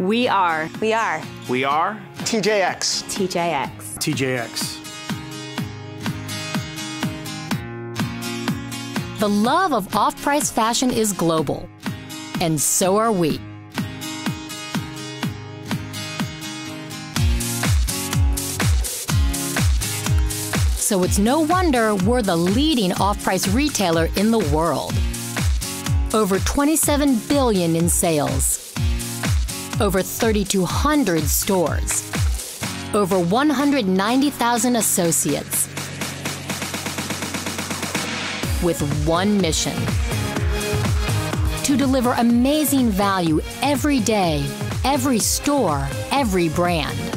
We are. We are. We are TJX. TJX. TJX. The love of off price fashion is global, and so are we. So it's no wonder we're the leading off price retailer in the world. Over 27 billion in sales. Over 3200 stores. Over 190,000 associates. With one mission to deliver amazing value every day, every store, every brand.